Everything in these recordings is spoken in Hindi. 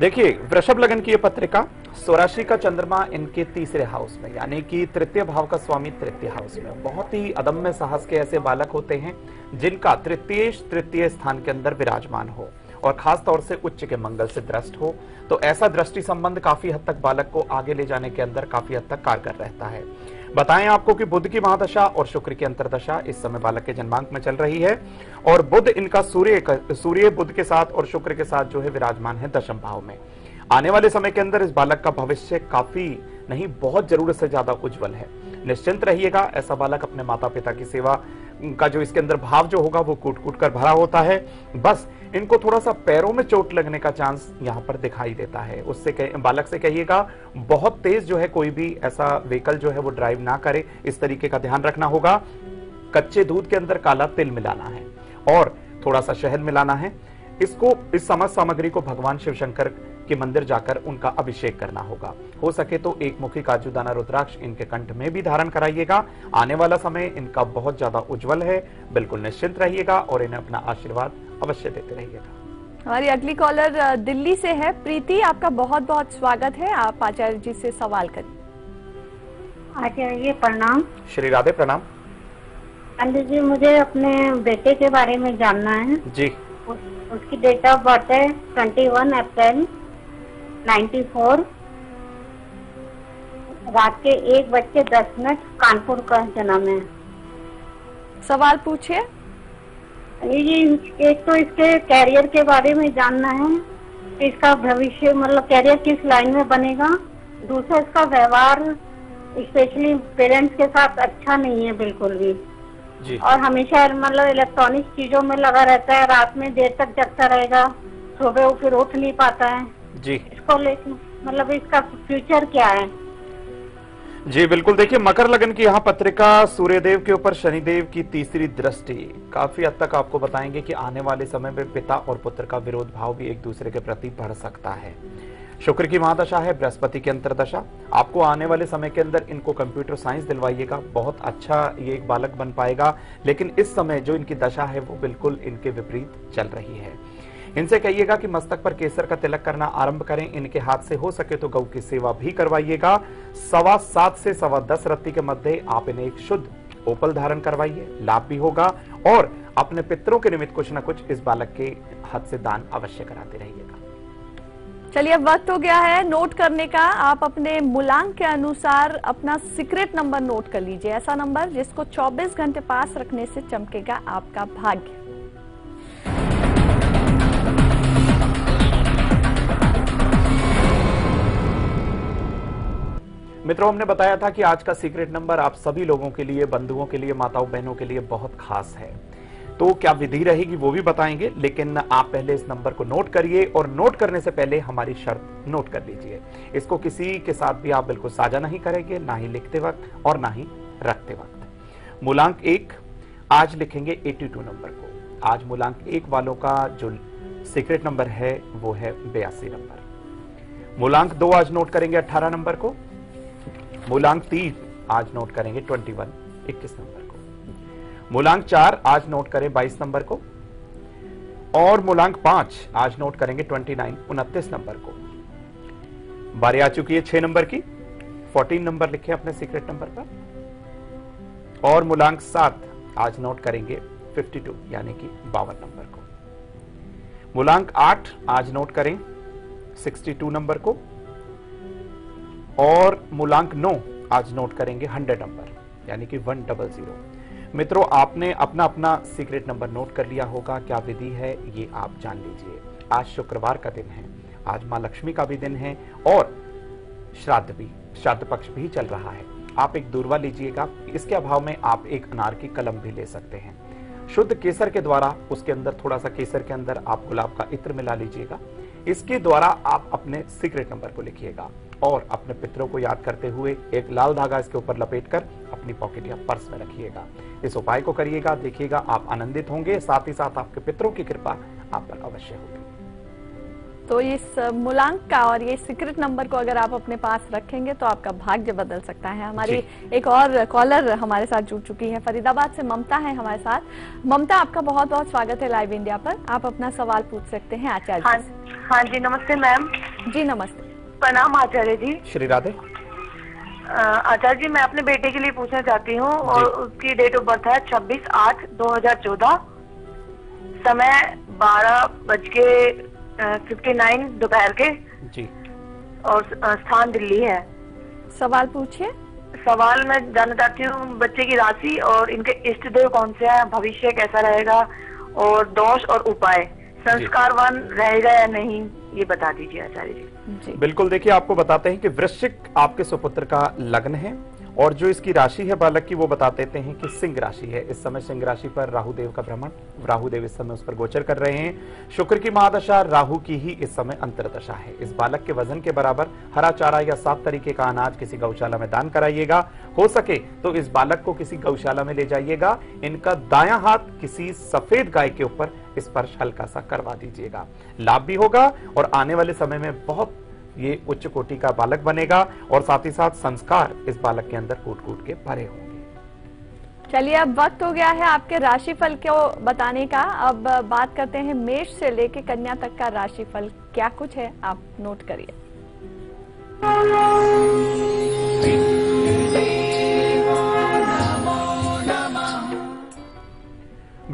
देखिए, वृषभ लगन की ये पत्रिका स्वराशि का चंद्रमा इनके तीसरे हाउस में, यानी कि तृतीय भाव का स्वामी तृतीय हाउस में। बहुत ही अदम्य साहस के ऐसे बालक होते हैं, जिनका तृतीय तृतीय स्थान के अंदर विराजमान हो, और खास तौर से उच्च के मंगल से दृष्ट हो। तो ऐसा दृष्टि संबंध काफ़ी हद तक बालक को आगे ले जाने के अंदर काफ़ी हद तक कारगर रहता है। बताएँ आपको कि बुद्ध की महादशा और शुक्र की अंतरदशा इस समय बालक के जन्मांक में चल रही है और बुद्ध इनका सूर्य सूर्य बुद्ध के साथ और शुक्र के साथ जो है विराजमान है दशम भाव में। आने वाले समय के अंदर इस बालक का भविष्य काफ़ी नहीं, बहुत ज़रूरत से ज़्यादा उज्जवल है। निश्चिंत रहिएगा, ऐसा बालक अपने माता पिता की सेवा का जो इसके अंदर भाव जो होगा वो कूट कूट कर भरा होता है। बस इनको थोड़ा सा पैरों में चोट लगने का चांस यहाँ पर दिखाई देता है। उससे कह, बालक से कहिएगा बहुत तेज जो है कोई भी ऐसा व्हीकल जो है वो ड्राइव ना करे। इस तरीके का ध्यान रखना होगा। कच्चे दूध के अंदर काला तिल मिलाना है और थोड़ा सा शहद मिलाना है। इसको इस समझ सामग्री को भगवान शिव शंकर के मंदिर जाकर उनका अभिषेक करना होगा। हो सके तो एक मुखी काजू दाना रुद्राक्ष इनके कंठ में भी धारण कराइएगा। आने वाला समय इनका बहुत ज़्यादा उज्जवल है। बिल्कुल निश्चिंत रहिएगा और इन्हें अपना आशीर्वाद अवश्य देते रहिएगा। हमारी अगली कॉलर दिल्ली से है। प्रीति आपका बहुत बहुत स्वागत है। आप आचार्य जी से सवाल करिए। आचार्य प्रणाम। श्री राधे प्रणाम। पंडित जी मुझे अपने बेटे के बारे में जानना है। जी। उस, उसकी डेट ऑफ़ बर्थ है twenty one April ninety four रात के एक बज के दस मिनट कानपुर का जन्म है। सवाल पूछिए। ये एक तो इसके कैरियर के बारे में जानना है कि इसका भविष्य मतलब कैरियर किस लाइन में बनेगा। दूसरा इसका व्यवहार स्पेशली पेरेंट्स के साथ अच्छा नहीं है बिल्कुल भी। जी। और हमेशा मतलब इलेक्ट्रॉनिक चीज़ों में लगा रहता है रात में देर तक जगता रहेगा सुबह फिर उठ नहीं पाता है। जी। इसको लेकर मतलब इसका फ्यूचर क्या है? जी, बिल्कुल। देखिए, मकर लगन की यहाँ पत्रिका सूर्यदेव के ऊपर, शनिदेव की तीसरी दृष्टि। काफ़ी हद तक आपको बताएँगे कि आने वाले समय में पिता और पुत्र का विरोध भाव भी एक दूसरे के प्रति बढ़ सकता है। शुक्र की महादशा है, बृहस्पति की अंतरदशा। आपको आने वाले समय के अंदर इनको कंप्यूटर साइंस दिलवाइएगा, बहुत अच्छा ये एक बालक बन पाएगा। लेकिन इस समय जो इनकी दशा है, वो बिल्कुल इनके विपरीत चल रही है। इनसे कहिएगा कि मस्तक पर केसर का तिलक करना आरंभ करें। इनके हाथ से हो सके तो गौ की सेवा भी करवाइएगा। सवा सात से सवा दस रत्ती के मध्य आप इन्हें एक शुद्ध ओपल धारण करवाइए। लाभ भी होगा और अपने पितरों के निमित्त कुछ न कुछ इस बालक के हाथ से दान अवश्य कराते रहिएगा। चलिए, अब वक्त हो गया है नोट करने का। आप अपने मूलांक के अनुसार अपना सीक्रेट नंबर नोट कर लीजिए। ऐसा नंबर जिसको 24 घंटे पास रखने से चमकेगा आपका भाग्य। मित्रों, हमने बताया था कि आज का सीक्रेट नंबर आप सभी लोगों के लिए, बंधुओं के लिए माताओं बहनों के लिए बहुत खास है। तो क्या विधि रहेगी वो भी बताएँगे, लेकिन आप पहले इस नंबर को नोट करिए और नोट करने से पहले हमारी शर्त नोट कर लीजिए। इसको किसी के साथ भी आप बिल्कुल साझा नहीं करेंगे, ना ही लिखते वक्त और ना ही रखते वक्त। मूलांक एक, आज लिखेंगे 82 नंबर को। आज मूलांक एक वालों का जो सीक्रेट नंबर है, वो है बयासी नंबर मूलांक दो आज नोट करेंगे 18 नंबर को। मूलांक तीन आज नोट करेंगे ट्वेंटी वन इक्कीस नंबर को। मूलांक चार आज नोट करें, बाईस नंबर को। और मूलांक पाँच आज नोट करेंगे ट्वेंटी नाइन उनतीस नंबर को। बारी आ चुकी है छह नंबर की। फोर्टीन नंबर लिखे अपने सीक्रेट नंबर पर। और मूलांक सात आज नोट करेंगे फिफ्टी टू यानी कि बावन नंबर को। मूलांक आठ आज नोट करें सिक्सटी टू नंबर को। और मूलांक नौ आज नोट करेंगे हंड्रेड नंबर, यानी कि वन डबल ज़ीरो। मित्रों, आपने अपना अपना सीक्रेट नंबर नोट कर लिया होगा, क्या विधि है, ये आप जान लीजिए। आज शुक्रवार का दिन है, आज माँ लक्ष्मी का भी दिन है, और श्राद्ध भी, श्राद्ध पक्ष भी चल रहा है। आप एक दूरवा लीजिएगा, इसके अभाव में आप एक अनार की कलम भी ले सकते हैं। शुद्ध केसर के द्वारा, उसके अंदर, थोड़ा सा केसर के अंदर आप गुलाब का इत्र मिला लीजिएगा। इसके द्वारा आप अपने सीक्रेट नंबर को लिखिएगा। और अपने पितरों को याद करते हुए एक लाल धागा इसके ऊपर लपेट कर अपनी पॉकेट या पर्स में रखिएगा। इस उपाय को करिएगा देखिएगा आप आनंदित होंगे। साथ ही साथ आपके पितरों की कृपा आप पर अवश्य होगी। तो इस मूलांक का और ये सीक्रेट नंबर को अगर आप अपने पास रखेंगे तो आपका भाग्य बदल सकता है। हमारी एक और कॉलर हमारे साथ जुड़ चुकी है। फरीदाबाद से ममता है हमारे साथ। ममता आपका बहुत बहुत स्वागत है लाइव इंडिया पर। आप अपना सवाल पूछ सकते हैं आचार्य हाँ हाँ जी नमस्ते मैम। जी नमस्ते। प्रणाम आचार्य जी? श्री राधे। आचार्य जी मैं अपने बेटे के लिए पूछना चाहती हूँ और उसकी डेट ऑफ़ बर्थ है छब्बीस आठ दो हज़ार चौदह। समय बारह बज के फिफ्टी नाइन दोपहर के। जी। और स्थान दिल्ली है। सवाल पूछिए। सवाल मैं जानना चाहती हूँ बच्चे की राशि और इनके इष्ट देव कौन से हैं? भविष्य कैसा रहेगा? और दोष और उपाय। संस्कारवान रहेगा या नहीं ये बता दीजिए आचार्य जी जी। बिल्कुल, देखिए, आपको बताते हैं कि वृश्चिक आपके सुपुत्र का लग्न है और जो इसकी राशि है बालक की, वो बता देते हैं कि सिंह राशि है। इस समय सिंह राशि पर राहु देव का भ्रमण, राहु देव इस समय उस पर गोचर कर रहे हैं। शुक्र की महादशा राहु की ही इस समय अंतरदशा है। इस बालक के वज़न के बराबर हरा चारा या सात तरीके का अनाज किसी गौशाला में दान कराइएगा। हो सके तो इस बालक को किसी गौशाला में ले जाइएगा। इनका दाया हाथ किसी सफ़ेद गाय के ऊपर स्पर्श हल्का सा करवा दीजिएगा। लाभ भी होगा और आने वाले समय में बहुत ये उच्च कोटि का बालक बनेगा और साथ ही साथ संस्कार इस बालक के अंदर कूट कूट के भरे होंगे। चलिए अब वक्त हो गया है आपके राशिफल को बताने का। अब बात करते हैं मेष से लेके कन्या तक का राशिफल। क्या कुछ है? आप नोट करिए।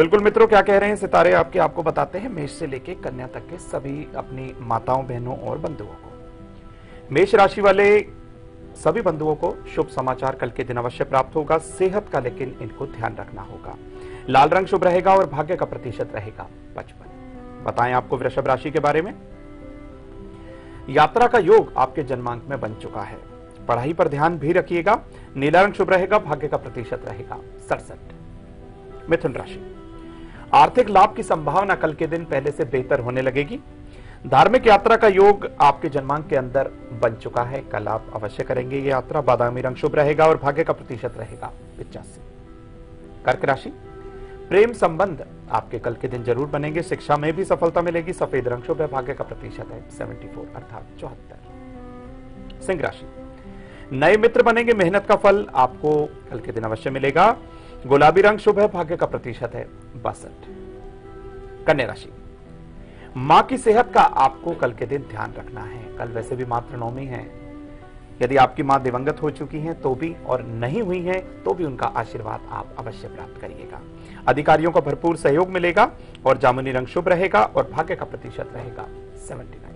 बिल्कुल मित्रों, क्या कह रहे हैं सितारे आपके? आपको बताते हैं मेष से लेके कन्या तक के सभी अपनी माताओं, बहनों और बंधुओं को। मेष राशि वाले सभी बंधुओं को शुभ समाचार कल के दिन अवश्य प्राप्त होगा। सेहत का लेकिन इनको ध्यान रखना होगा। लाल रंग शुभ रहेगा और भाग्य का प्रतिशत रहेगा पचपन। बताएँ आपको वृषभ राशि के बारे में? यात्रा का योग आपके जन्मांक में बन चुका है। पढ़ाई पर ध्यान भी रखिएगा। नीला रंग शुभ रहेगा, भाग्य का प्रतिशत रहेगा सड़सठ। मिथुन राशि। आर्थिक लाभ की संभावना कल के दिन पहले से बेहतर होने लगेगी। धार्मिक यात्रा का योग आपके जन्मांक के अंदर बन चुका है। कल आप अवश्य करेंगे ये यात्रा। बादामी रंग शुभ रहेगा और भाग्य का प्रतिशत रहेगा पिचासी। कर्क राशि। प्रेम संबंध आपके कल के दिन ज़रूर बनेंगे। शिक्षा में भी सफलता मिलेगी। सफ़ेद रंग शुभ है। भाग्य का प्रतिशत है 74 अर्थात चौहत्तर। सिंह राशि। नए मित्र बनेंगे। मेहनत का फल आपको कल के दिन अवश्य मिलेगा। गुलाबी रंग शुभ है, भाग्य का प्रतिशत है बासठ। कन्या राशि। माँ की सेहत का आपको कल के दिन ध्यान रखना है। कल वैसे भी मात्र नौमी है। यदि आपकी माँ दिवंगत हो चुकी हैं तो भी और नहीं हुई हैं तो भी उनका आशीर्वाद आप अवश्य प्राप्त करिएगा। अधिकारियों का भरपूर सहयोग मिलेगा और जामुनी रंग शुभ रहेगा और भाग्य का प्रतिशत रहेगा। 79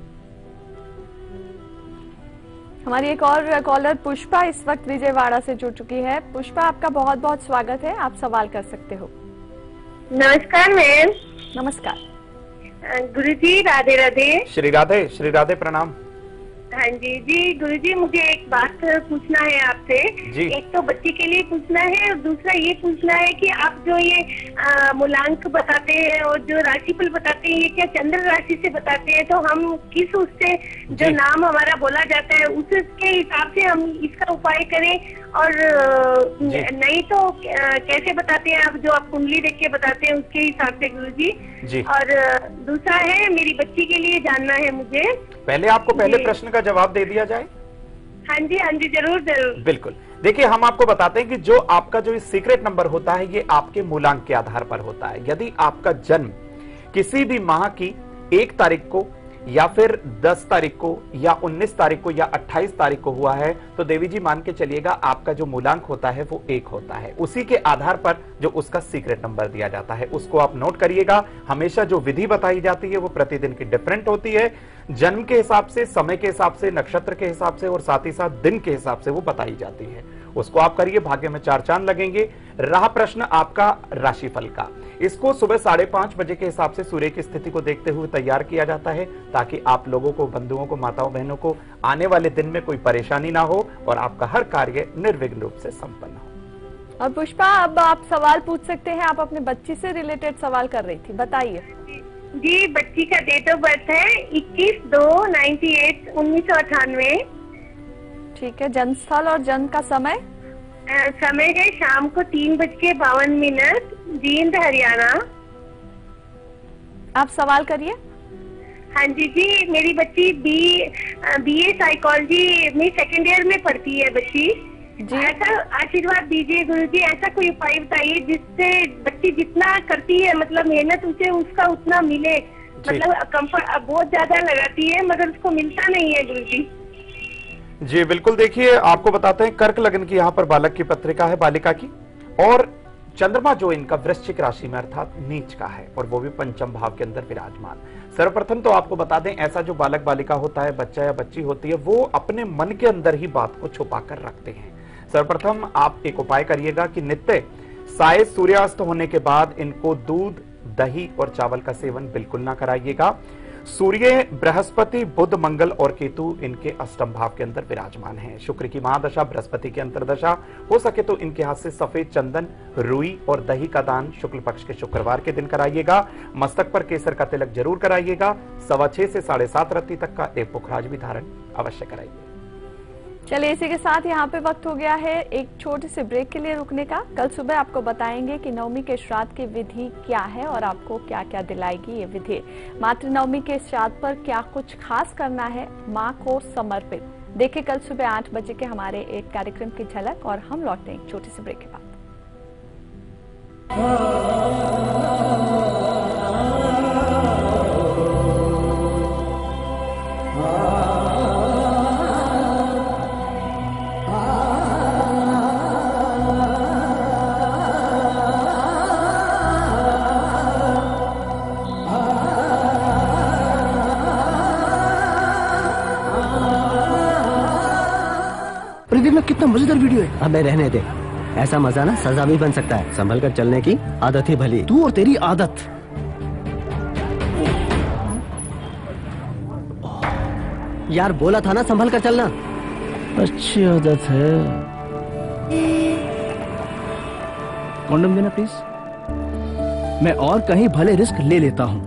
हमारी एक और कॉलर पुष्पा इस वक्त विजयवाड़ा से जुड़ चुकी है। पुष्पा आपका बहुत बहुत स्वागत है। आप सवाल कर सकते हो। नमस्कार मैम। नमस्कार। गुरु जी राधे राधे श्री राधे श्री राधे प्रणाम। हाँ जी जी गुरु जी मुझे एक बात पूछना है आपसे। एक तो बच्चे के लिए पूछना है और दूसरा ये पूछना है कि आप जो ये मूलांक बताते हैं और जो राशिफल बताते हैं ये क्या चंद्र राशि से बताते हैं? तो हम किस उससे जो नाम हमारा बोला जाता है उसके हिसाब से हम इसका उपाय करें और नहीं तो कैसे बताते हैं आप? जो आप कुंडली देख के बताते हैं उसके हिसाब से गुरु जी। जी। और दूसरा है मेरी बच्ची के लिए जानना है मुझे। पहले आपको पहले प्रश्न का जवाब दे दिया जाए। हाँ जी हाँ जी ज़रूर ज़रूर। बिल्कुल। देखिए हम आपको बताते हैं कि जो आपका जो सीक्रेट नंबर होता है ये आपके मूलांक के आधार पर होता है। यदि आपका जन्म किसी भी माह की एक तारीख को या फिर 10 तारीख को या 19 तारीख को या 28 तारीख को हुआ है तो देवी जी मान के चलिएगा आपका जो मूलांक होता है वो एक होता है। उसी के आधार पर जो उसका सीक्रेट नंबर दिया जाता है उसको आप नोट करिएगा। हमेशा जो विधि बताई जाती है वो प्रतिदिन की डिफरेंट होती है। जन्म के हिसाब से समय के हिसाब से नक्षत्र के हिसाब से और साथ ही साथ दिन के हिसाब से वो बताई जाती है। उसको आप करिए भाग्य में चार चाँद लगेंगे। रहा प्रश्न आपका राशिफल का। इसको सुबह साढ़े पाँच बजे के हिसाब से सूर्य की स्थिति को देखते हुए तैयार किया जाता है ताकि आप लोगों को बंधुओं को माताओं बहनों को आने वाले दिन में कोई परेशानी ना हो और आपका हर कार्य निर्विघ्न रूप से संपन्न हो। और पुष्पा अब आप सवाल पूछ सकते हैं। आप अपने बच्ची से रिलेटेड सवाल कर रही थी। बताइए। जी बच्ची का डेट ऑफ़ बर्थ है इक्कीस दो नाइन्टी एट उन्नीस सौ अठानवे ठीक है जन्म स्थल और जन्म का समय? आ, समय है शाम को तीन बज के बावन मिनट जींद हरियाणा। आप सवाल करिए। हाँ जी जी मेरी बच्ची बी बी ए साइकोलॉजी में सेकेंड ईयर में पढ़ती है बच्ची। जी। ऐसा आशीर्वाद दीजिए गुरु जी ऐसा कोई उपाय बताइए जिससे बच्ची जितना करती है मतलब मेहनत उसे उसका उतना मिले। मतलब कंफर्ट बहुत ज़्यादा लगाती है मगर उसको मिलता नहीं है गुरु जी। जी बिल्कुल देखिए आपको बताते हैं कर्क लगन की यहाँ पर बालक की पत्रिका है बालिका की। और चंद्रमा जो इनका वृश्चिक राशि में अर्थात नीच का है और वो भी पंचम भाव के अंदर विराजमान। सर्वप्रथम तो आपको बता दें ऐसा जो बालक बालिका होता है बच्चा या बच्ची होती है वो अपने मन के अंदर ही बात को छुपा कर रखते हैं। सर्वप्रथम आप एक उपाय करिएगा कि नित्य साय सूर्यास्त होने के बाद इनको दूध, दही और चावल का सेवन बिल्कुल ना कराइएगा। सूर्य, बृहस्पति, बुध, मंगल और केतु इनके अष्टम भाव के अंदर विराजमान हैं। शुक्र की महादशा, बृहस्पति की अंतरदशा। हो सके तो इनके हाथ से सफ़ेद चंदन, रुई और दही का दान शुक्ल पक्ष के शुक्रवार के दिन कराइएगा। मस्तक पर केसर का तिलक ज़रूर कराइएगा। सवा छह से साढ़े सात रत्ती तक का एक पुखराज भी धारण अवश्य कराइए। चलिए इसी के साथ यहाँ पे वक्त हो गया है एक छोटे से ब्रेक के लिए रुकने का। कल सुबह आपको बताएँगे कि नवमी के श्राद्ध की विधि क्या है और आपको क्या क्या दिलाएगी ये विधि। मातृ नवमी के श्राद्ध पर क्या कुछ खास करना है? माँ को समर्पित। देखिए कल सुबह आठ बजे के हमारे एक कार्यक्रम की झलक और हम लौटते हैं एक छोटे से ब्रेक के बाद। वीडियो है। अबे रहने दे। ऐसा मज़ा ना सजा भी बन सकता है। संभल कर चलने की आदत ही भली। तू और तेरी आदत। यार बोला था ना संभल कर चलना। अच्छी आदत है। कॉन्डम देना प्लीज़ मैं और कहीं भले रिस्क ले लेता हूँ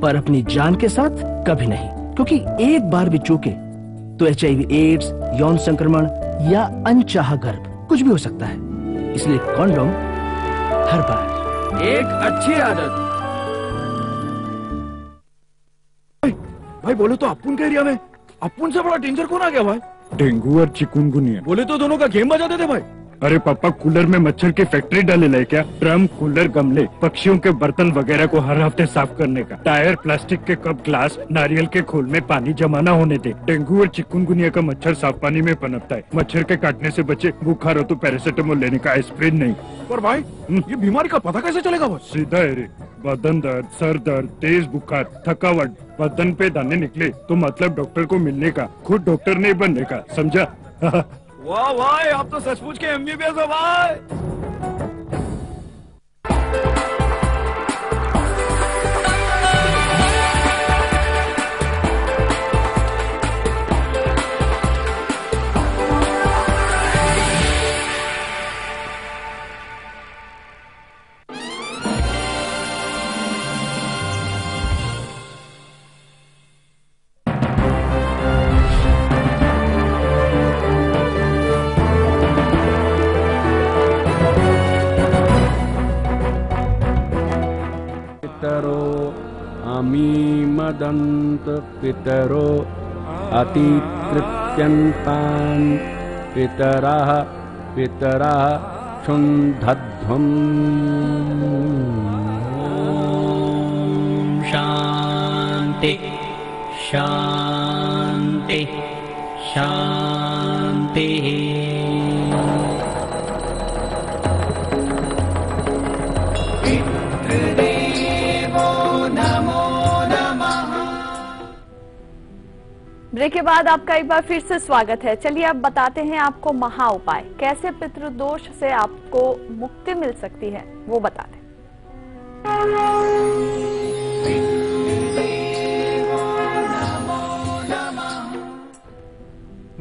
पर अपनी जान के साथ कभी नहीं। क्योंकि एक बार भी चूके तो एचआईवी एड्स यौन संक्रमण या अनचाहा गर्भ कुछ भी हो सकता है। इसलिए कॉन्डोम हर बार। एक अच्छी आदत। भाई बोले तो अपुन के एरिया में। अपुन से बड़ा डेंजर कौन आ गया भाई? डेंगू और चिकुनगुनिया। बोले तो दोनों का गेम बजाते थे भाई। अरे पापा कूलर में मच्छर की फैक्ट्री डाले ले क्या? ड्रम कूलर गमले पक्षियों के बर्तन वगैरह को हर हफ़्ते साफ़ करने का। टायर प्लास्टिक के कप ग्लास नारियल के खोल में पानी जमा न होने दे। डेंगू और चिकुनगुनिया का मच्छर साफ़ पानी में पनपता है। मच्छर के काटने से बचे बुखार हो तो पैरासीटामोल लेने का एस्प्रिन नहीं। पर भाई ये बीमारी का पता कैसे चलेगा भाई सीधा है रे। बदन दर्द सर दर्द तेज बुखार थकावट। बदन पे दाने निकले तो मतलब डॉक्टर को मिलने का खुद डॉक्टर नहीं बनने का समझा? वाह भाई आप तो सचमुच के एमबीबीएस हो भाई। पितरो अतिकृत्यन्तान् पितरः पितरः शुन्धध्वम् शान्ति शान्ति शान्तिः ब्रेक के बाद आपका एक बार फिर से स्वागत है। चलिए अब बताते हैं आपको महा उपाय। कैसे पितृदोष से आपको मुक्ति मिल सकती है, वो बताते हैं।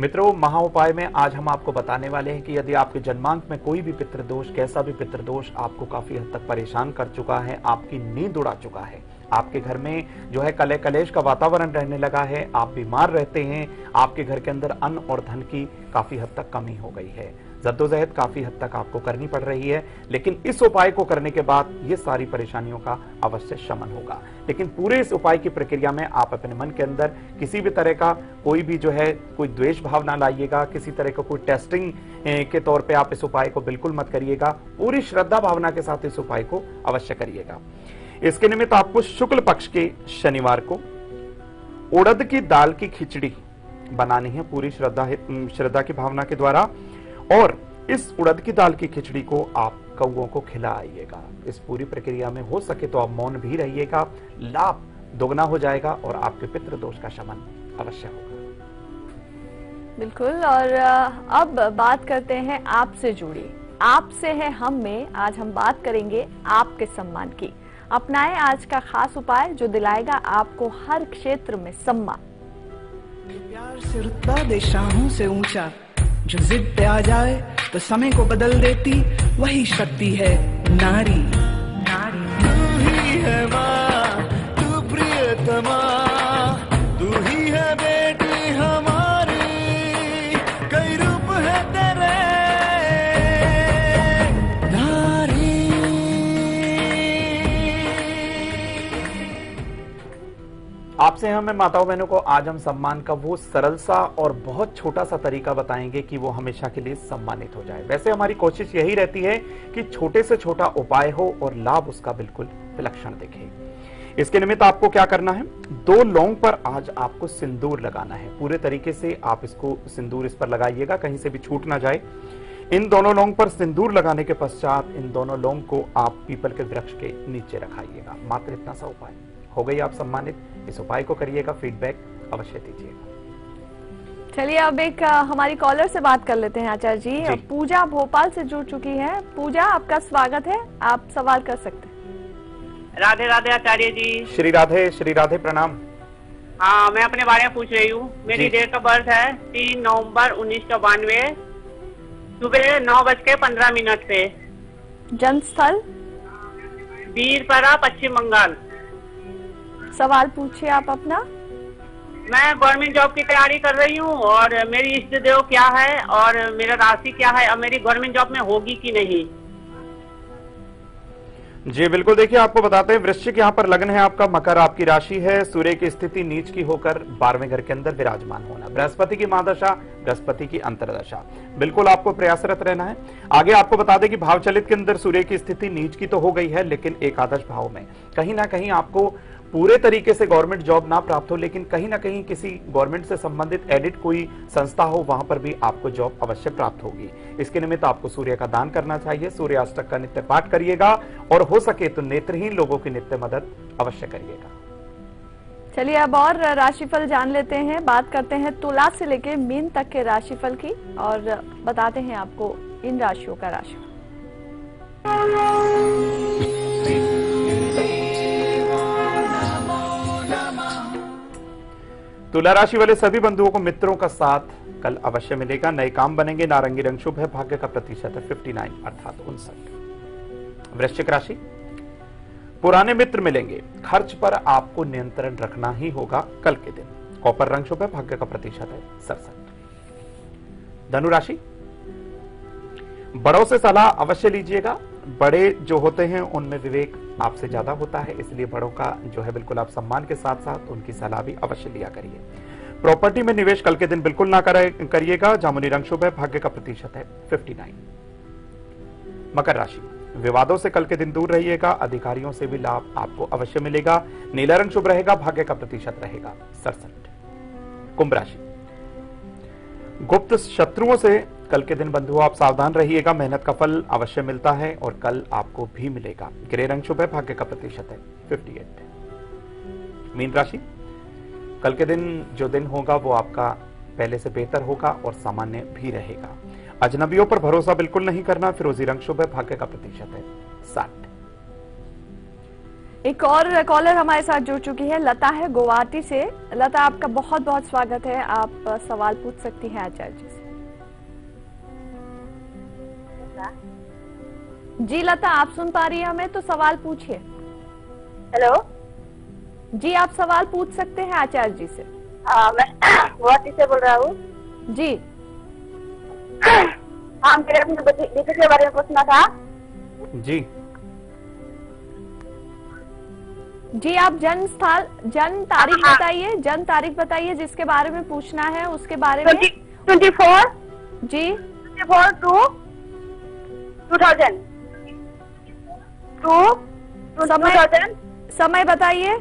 मित्रों महा उपाय में आज हम आपको बताने वाले हैं कि यदि आपके जन्मांक में कोई भी पितृदोष, कैसा भी पितृदोष आपको काफ़ी हद तक परेशान कर चुका है, आपकी नींद उड़ा चुका है, आपके घर में जो है कले कलेश का वातावरण रहने लगा है, आप बीमार रहते हैं, आपके घर के अंदर अन्न और धन की काफ़ी हद तक कमी हो गई है। जद्दोजहद काफ़ी हद तक आपको करनी पड़ रही है, लेकिन इस उपाय को करने के बाद ये सारी परेशानियों का अवश्य शमन होगा। लेकिन पूरे इस उपाय की प्रक्रिया में आप अपने मन के अंदर किसी भी तरह का कोई भी जो है, कोई द्वेष भाव ना लाइएगा, किसी तरह का कोई टेस्टिंग के तौर पे आप इस उपाय को बिल्कुल मत करिएगा। पूरी श्रद्धा भावना के साथ इस उपाय को अवश्य करिएगा। इसके निमित्त आपको शुक्ल पक्ष के शनिवार को उड़द की दाल की खिचड़ी बनानी है। पूरी श्रद्धा श्रद्धा की भावना के द्वारा और इस उड़द की दाल की खिचड़ी को आप कौओं को खिलाइएगा। इस पूरी प्रक्रिया में हो सके तो आप मौन भी रहिएगा लाभ दोगुना हो जाएगा और आपके पितृ दोष का शमन अवश्य होगा। बिल्कुल और अब बात करते हैं आपसे जुड़ी। आपसे है हम में आज हम बात करेंगे आपके सम्मान की। अपनाएँ आज का खास उपाय जो दिलाएगा आपको हर क्षेत्र में सम्मान। प्यार से रुतबा दे शाहों से ऊँचा। जो जिद पे आ जाए तो समय को बदल देती, वही शक्ति है, नारी। नारी। तू ही है माँ, तू प्रियतमा। आपसे हमें माताओं बहनों को आज हम सम्मान का वो सरल सा और बहुत छोटा सा तरीका बताएँगे कि वो हमेशा के लिए सम्मानित हो जाए। वैसे हमारी कोशिश यही रहती है कि छोटे से छोटा उपाय हो और लाभ उसका बिल्कुल विलक्षण दिखे। इसके निमित्त आपको क्या करना है? दो लौंग पर आज आपको सिंदूर लगाना है। पूरे तरीके से आप इसको सिंदूर इस पर लगाइएगा, कहीं से भी छूट ना जाए। इन दोनों लौंग पर सिंदूर लगाने के पश्चात इन दोनों लौंग को आप पीपल के वृक्ष के नीचे रखाइएगा। मात्र इतना सा उपाय। हो गई आप सम्मानित। इस उपाय को करिएगा फीडबैक अवश्य दीजिएगा। चलिए अब एक हमारी कॉलर से बात कर लेते हैं आचार्य जी। जी। पूजा भोपाल से जुड़ चुकी है। पूजा आपका स्वागत है। आप सवाल कर सकते हैं। राधे राधे आचार्य जी। श्री राधे श्री राधे प्रणाम। हाँ मैं अपने बारे में पूछ रही हूँ। मेरी डेट ऑफ़ बर्थ है तीन नवंबर उन्नीस सौ बानवे। सुबह नौ बज के पंद्रह मिनट से जन्म स्थल? वीरपरा पश्चिम बंगाल। सवाल पूछिए आप अपना। मैं गवर्नमेंट जॉब की तैयारी कर रही हूँ और मेरी इष्ट देव क्या है और मेरा राशि क्या है और मेरी गवर्नमेंट जॉब में होगी कि नहीं? जी बिल्कुल। देखिए आपको बताते हैं वृश्चिक यहाँ पर लग्न है आपका। मकर आपकी राशि है। सूर्य की स्थिति नीच की होकर बारहवें घर के अंदर विराजमान होना। बृहस्पति की महादशा बृहस्पति की अंतरदशा। बिल्कुल आपको प्रयासरत रहना है। आगे आपको बता दें कि भावचलित के अंदर सूर्य की स्थिति नीच की तो हो गई है लेकिन एकादश भाव में। कहीं ना कहीं आपको पूरे तरीके से गवर्नमेंट जॉब ना प्राप्त हो, लेकिन कहीं ना कहीं किसी गवर्नमेंट से संबंधित एडिट कोई संस्था हो, वहाँ पर भी आपको जॉब अवश्य प्राप्त होगी। इसके निमित्त आपको सूर्य का दान करना चाहिए। सूर्य अष्टक का नित्य पाठ करिएगा और हो सके तो नेत्रहीन लोगों की नित्य मदद अवश्य करिएगा। चलिए, अब और राशिफल जान लेते हैं। बात करते हैं तुला से लेके मीन तक के राशिफल की और बताते हैं आपको इन राशियों का राशिफल। तुला राशि वाले सभी बंधुओं को मित्रों का साथ कल अवश्य मिलेगा। नए काम बनेंगे, नारंगी रंग शुभ है, भाग्य का प्रतिशत है 59 अर्थात उनसठ। वृश्चिक राशि, पुराने मित्र मिलेंगे। खर्च पर आपको नियंत्रण रखना ही होगा कल के दिन। कॉपर रंग शुभ है, भाग्य का प्रतिशत है सड़सठ। धनु राशि, बड़ों से सलाह अवश्य लीजिएगा। बड़े जो होते हैं, उनमें विवेक आपसे ज़्यादा होता है, इसलिए बड़ों का जो है बिल्कुल आप सम्मान के साथ साथ उनकी सलाह भी अवश्य लिया करिए। प्रॉपर्टी में निवेश कल के दिन बिल्कुल ना करिएगा जामुनी रंग शुभ है, भाग्य का प्रतिशत है 59 मकर राशि। विवादों से कल के दिन दूर रहिएगा, अधिकारियों से भी लाभ आपको अवश्य मिलेगा, नीला रंग शुभ रहेगा, भाग्य का प्रतिशत रहेगा, सड़सठ। कुंभ राशि। गुप्त शत्रुओं से कल के दिन बंधु, आप सावधान रहिएगा, मेहनत का फल अवश्य मिलता है और कल आपको भी मिलेगा। ग्रे रंग शुभ है, भाग्य का प्रतिशत है 58 मीन राशि? कल के दिन जो दिन होगा, वो आपका पहले से बेहतर होगा और सामान्य भी रहेगा। अजनबियों पर भरोसा बिल्कुल नहीं करना, फिरोजी रंग शुभ है, भाग्य का प्रतिशत है, साठ। एक और कॉलर हमारे साथ जुड़ चुकी है, लता है गुवाहाटी से। लता, आपका बहुत बहुत स्वागत है। आप सवाल पूछ सकती हैं, आचार्य जी। जी लता आप सुन पा रही है हमें तो सवाल पूछिए। हेलो? जी आप सवाल पूछ सकते हैं आचार्य जी से। हाँ मैं से बोल रहा हूँ। जी। हाँ मेरे अपने बेटे बेटे के बारे में पूछना था। जी। जी आप जन्म स्थल जन्म तारीख बताइए जन्म तारीख बताइए जिसके बारे में पूछना है उसके बारे में। Twenty four. जी। Twenty four two two thousand. Two two thousand समय बताइए।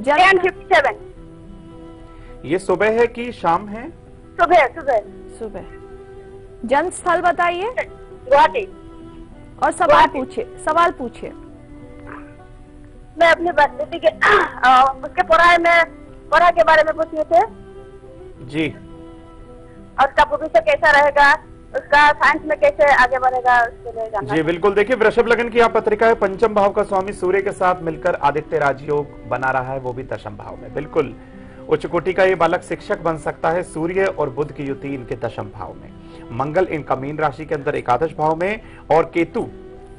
सेवन ये सुबह है कि शाम है? सुबह सुबह। सुबह। जन्म स्थल बताइए। गुवाहाटी। और सवाल पूछिए सवाल पूछिए मैं अपने बेटे के आ, उसके पढ़ाई में पढ़ाई के बारे में पूछिए थे। जी। और उसका भविष्य कैसा रहेगा? उसका में कैसे आगे बढ़ेगा जी, बिल्कुल। देखिए, वृषभ लगन की आप पत्रिका है, पंचम भाव का स्वामी सूर्य के साथ मिलकर आदित्य राजयोग बना रहा है, वो भी दशम भाव में। बिल्कुल। उच्च कोटि का ये बालक शिक्षक बन सकता है सूर्य और बुद्ध की युति इनके दशम भाव में। मंगल इनका मीन राशि के अंदर एकादश भाव में और केतु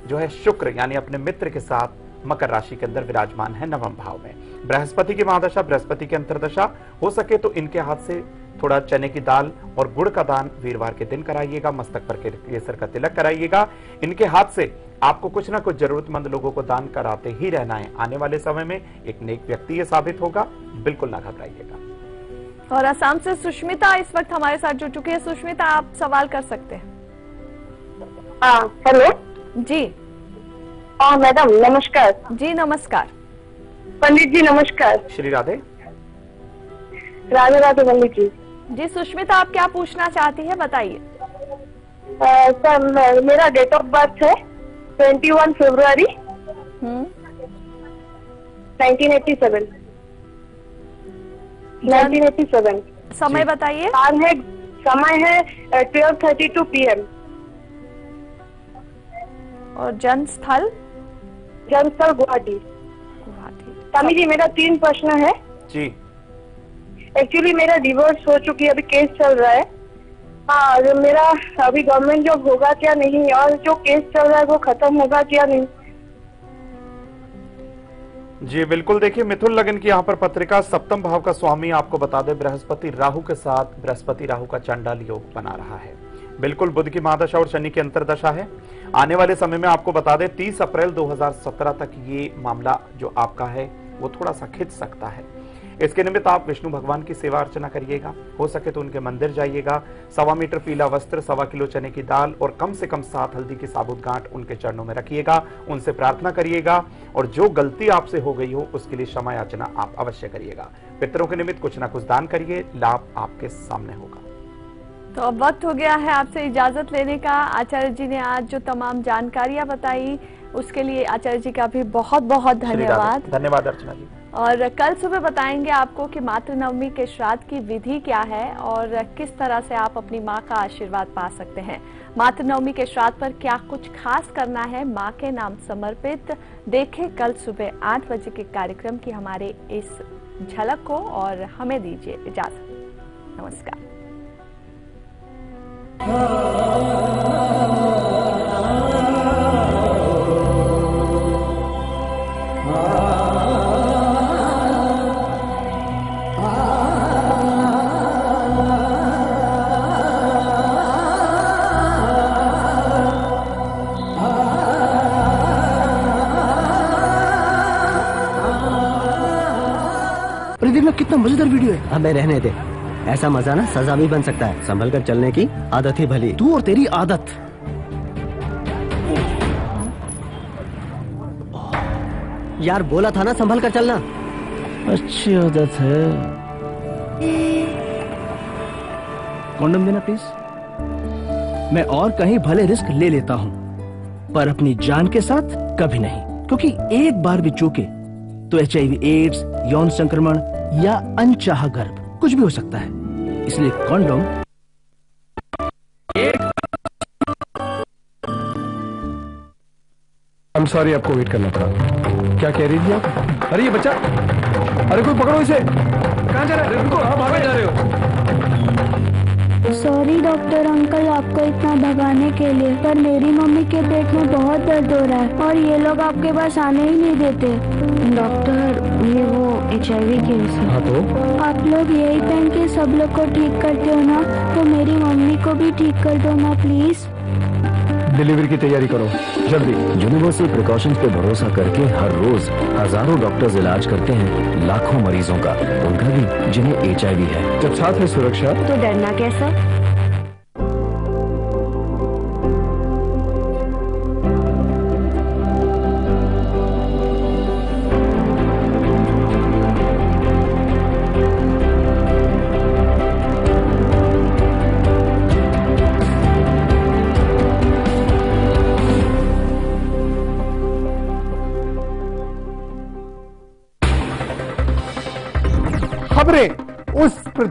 जो है शुक्र, यानी अपने मित्र के साथ मकर राशि के अंदर विराजमान है नवम भाव में। बृहस्पति की महादशा, बृहस्पति की अंतरदशा, हो सके तो इनके हाथ से थोड़ा चने की दाल और गुड़ का दान वीरवार के दिन कराइएगा मस्तक पर केसर का तिलक कराइएगा। इनके हाथ से आपको कुछ ना कुछ जरूरतमंद लोगों को दान कराते ही रहना है। आने वाले समय में एक नेक व्यक्ति ये साबित होगा। बिल्कुल ना घबराइएगा। और असम से सुष्मिता इस वक्त हमारे साथ जुड़ चुकी है। सुष्मिता आप सवाल कर सकते हैं। हेलो? जी। हाँ मैडम नमस्कार। जी नमस्कार। पंडित जी नमस्कार। श्री राधे। राधे राधे पंडित जी। जी सुष्मिता आप क्या पूछना चाहती है बताइए। सर मेरा डेट ऑफ़ बर्थ है twenty one February nineteen seven nineteen eighty seven समय बताइए। है समय है twelve thirty two P M और जन्म स्थल जन्म स्थल गुवाहाटी। स्वामी जी मेरा तीन प्रश्न है। जी। एक्चुअली मेरा डिवोर्स हो चुकी है, अभी केस चल रहा है। हाँ मेरा अभी गवर्नमेंट जॉब होगा क्या नहीं, और जो केस चल रहा है, वो खत्म होगा क्या नहीं? जी, बिल्कुल देखिए, मिथुन लगन की यहाँ पर पत्रिका सप्तम भाव का स्वामी आपको बता दे, बृहस्पति राहु के साथ बृहस्पति राहु का चंडाल योग बना रहा है। बिल्कुल बुद्ध की महादशा और शनि की अंतरदशा है। आने वाले समय में आपको बता दे 30 अप्रैल 2017 तक ये मामला जो आपका है, वो थोड़ा सा खिंच सकता है। इसके निमित्त आप विष्णु भगवान की सेवा अर्चना करिएगा। हो सके तो उनके मंदिर जाइएगा। सवा मीटर पीला वस्त्र सवा किलो चने की दाल और कम से कम सात हल्दी की साबुत गांठ उनके चरणों में रखिएगा। उनसे प्रार्थना करिएगा और जो गलती आपसे हो गई हो उसके लिए क्षमा याचना आप अवश्य करिएगा। पितरों के निमित्त कुछ ना कुछ दान करिए लाभ आपके सामने होगा। तो अब वक्त हो गया है आपसे इजाज़त लेने का। आचार्य जी ने आज जो तमाम जानकारियाँ बताई उसके लिए आचार्य जी का भी बहुत बहुत धन्यवाद। धन्यवाद अर्चना जी। और कल सुबह बताएँगे आपको कि मातृ नवमी के श्राद्ध की विधि क्या है और किस तरह से आप अपनी माँ का आशीर्वाद पा सकते हैं। मातृ नवमी के श्राद्ध पर क्या कुछ खास करना है? माँ के नाम समर्पित देखें कल सुबह आठ बजे के कार्यक्रम की हमारे इस झलक को और हमें दीजिए इजाज़त। नमस्कार। अरे देखना कितना मज़ेदार वीडियो है। हमें रहने दे। ऐसा मज़ा ना सजा भी बन सकता है। संभल कर चलने की आदत ही भली। तू और तेरी आदत। यार बोला था ना संभल कर चलना। अच्छी आदत है। कॉन्डम देना प्लीज़ मैं और कहीं भले रिस्क ले लेता हूँ पर अपनी जान के साथ कभी नहीं। क्योंकि एक बार भी चूके तो एचआईवी एड्स यौन संक्रमण या अनचाहा गर्भ, कुछ भी हो सकता है। इसलिए कॉन्डोम हम सॉरी आपको वेट करना पड़ा क्या कह रही थी आप? अरे ये बच्चा, अरे कोई पकड़ो इसे। कहाँ जा रहा है? रुको, आप आगे जा रहे हो। सॉरी डॉक्टर अंकल आपको इतना भगाने के लिए पर मेरी मम्मी के पेट में बहुत दर्द हो रहा है और ये लोग आपके पास आने ही नहीं देते। डॉक्टर ये वो एच केस है। हाँ तो? आप लोग यही पहन के सब लोग को ठीक करते हो ना तो मेरी मम्मी को भी ठीक कर दो ना प्लीज़ डिलीवरी की तैयारी करो। जल्दी। यूनिवर्सल प्रिकॉशन पे भरोसा करके हर रोज हज़ारों डॉक्टर्स इलाज करते हैं लाखों मरीजों का। उनका भी जिन्हें एचआईवी है। जब साथ है सुरक्षा? तो डरना कैसा?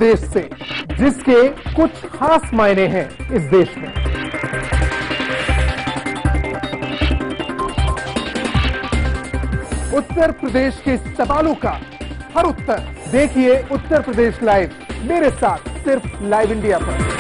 प्रदेश से, जिसके कुछ खास मायने हैं इस देश में। उत्तर प्रदेश के सवालों का हर उत्तर देखिए उत्तर प्रदेश लाइव, मेरे साथ सिर्फ़ लाइव इंडिया पर।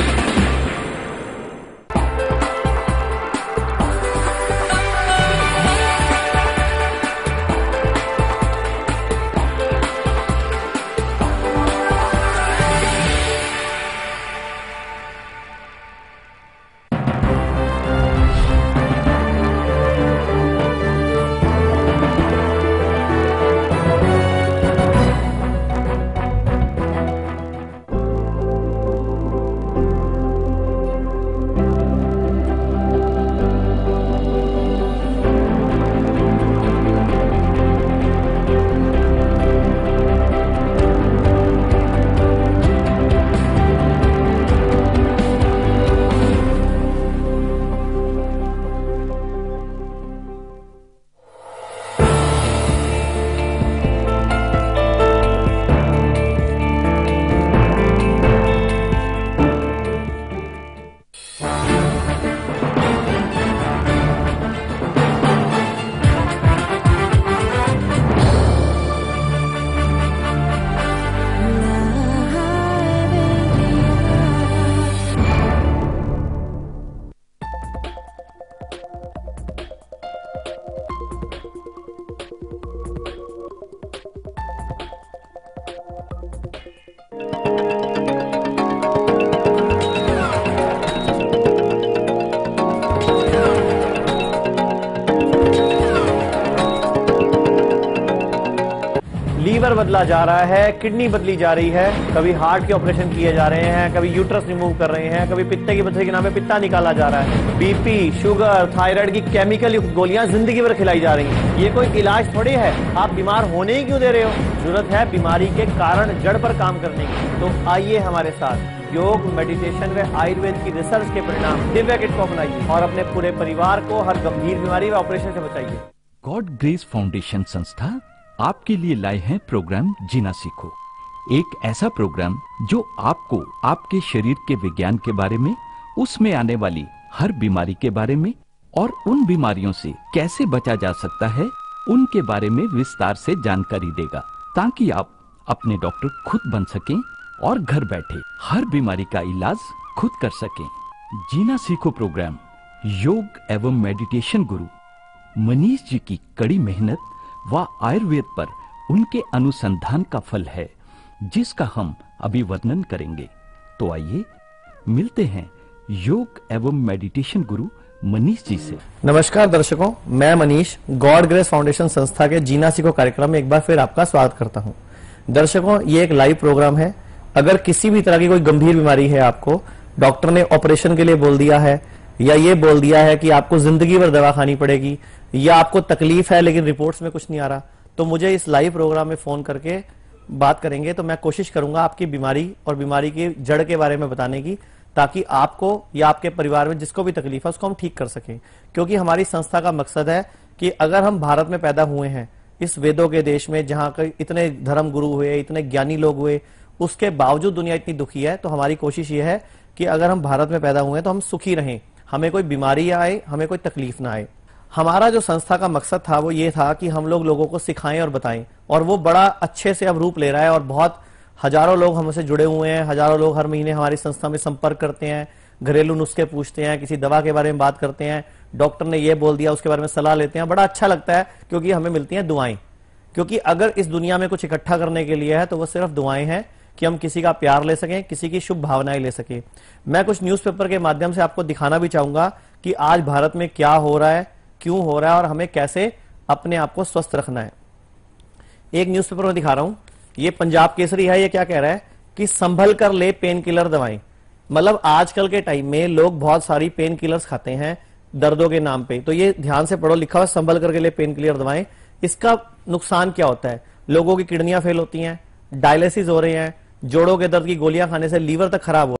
बदला जा रहा है, किडनी बदली जा रही है। कभी हार्ट के ऑपरेशन किए जा रहे हैं, कभी यूट्रस रिमूव कर रहे हैं, कभी पित्ते की पथरी के नाम पे पित्ता निकाला जा रहा है। बीपी, शुगर, थायराइड की केमिकल युक्त गोलियाँ ज़िंदगी भर खिलाई जा रही हैं। ये कोई इलाज थोड़ी है? आप बीमार होने ही क्यों दे रहे हो? ज़रूरत है बीमारी के कारण जड़ पर काम करने की। तो आइए हमारे साथ योग मेडिटेशन व आयुर्वेद की रिसर्च के परिणाम दिव्या किट को अपनाइए और अपने पूरे परिवार को हर गंभीर बीमारी व ऑपरेशन से बचाइए। गॉड ग्रेस फाउंडेशन संस्था आपके लिए लाए हैं प्रोग्राम जीना सीखो। एक ऐसा प्रोग्राम जो आपको आपके शरीर के विज्ञान के बारे में, उसमें आने वाली हर बीमारी के बारे में और उन बीमारियों से कैसे बचा जा सकता है, उनके बारे में विस्तार से जानकारी देगा, ताकि आप अपने डॉक्टर खुद बन सकें और घर बैठे हर बीमारी का इलाज खुद कर सकें। जीना सीखो प्रोग्राम, योग एवं मेडिटेशन गुरु, मनीष जी की कड़ी मेहनत व आयुर्वेद पर उनके अनुसंधान का फल है, जिसका हम अभी वर्णन करेंगे। तो आइए, मिलते हैं योग एवं मेडिटेशन गुरु मनीष जी से। नमस्कार दर्शकों, मैं मनीष, गॉड ग्रेस फाउंडेशन संस्था के जीना सीखो कार्यक्रम में एक बार फिर आपका स्वागत करता हूँ। दर्शकों, ये एक लाइव प्रोग्राम है। अगर किसी भी तरह की कोई गंभीर बीमारी है आपको, डॉक्टर ने ऑपरेशन के लिए बोल दिया है, या ये बोल दिया है कि आपको ज़िंदगी भर दवा खानी पड़ेगी या आपको तकलीफ़ है लेकिन रिपोर्ट्स में कुछ नहीं आ रहा तो मुझे इस लाइव प्रोग्राम में फ़ोन करके बात करेंगे तो मैं कोशिश करूँगा आपकी बीमारी और बीमारी की जड़ के बारे में बताने की, ताकि आपको या आपके परिवार में जिसको भी तकलीफ़ है उसको हम ठीक कर सकें। क्योंकि हमारी संस्था का मकसद है कि अगर हम भारत में पैदा हुए हैं, इस वेदों के देश में जहाँ इतने धर्म गुरु हुए, इतने ज्ञानी लोग हुए, उसके बावजूद दुनिया इतनी दुखी है तो हमारी कोशिश ये है कि अगर हम भारत में पैदा हुए हैं तो हम सुखी रहें। हमें कोई बीमारी आए, हमें कोई तकलीफ़ ना आए। हमारा जो संस्था का मकसद था, वो ये था कि हम लोग लोगों को सिखाएँ और बताएँ। और वो बड़ा अच्छे से अब रूप ले रहा है और बहुत हज़ारों लोग हमसे जुड़े हुए हैं, हज़ारों लोग हर महीने हमारी संस्था में संपर्क करते हैं, घरेलू नुस्खे पूछते हैं, किसी दवा के बारे में बात करते हैं, डॉक्टर ने ये बोल दिया, उसके बारे में सलाह लेते हैं। बड़ा अच्छा लगता है, क्योंकि हमें मिलती हैं दुआएँ। क्योंकि अगर इस दुनिया में कुछ इकट्ठा करने के लिए है तो वो सिर्फ़ दुआएँ हैं कि हम किसी का प्यार ले सकें, किसी की शुभ भावनाएँ ले सकें। मैं कुछ न्यूज़पेपर के माध्यम से आपको दिखाना भी चाहूँगा कि आज भारत में क्या हो रहा है क्यों हो रहा है और हमें कैसे अपने आप को स्वस्थ रखना है। एक न्यूज़पेपर में दिखा रहा हूँ, ये पंजाब केसरी है, ये क्या कह रहा है कि संभल कर ले पेन किलर दवाएँ मतलब आजकल के टाइम में लोग बहुत सारी पेन किलर्स खाते हैं दर्दों के नाम पे। तो ये ध्यान से पढ़ो, लिखा हुआ संभल करके ले पेन किलर दवाएँ। इसका नुकसान क्या होता है? लोगों की किडनियाँ फेल होती हैं डायलिसिस हो रहे हैं, जोड़ों के दर्द की गोलियाँ खाने से लीवर तक खराब हो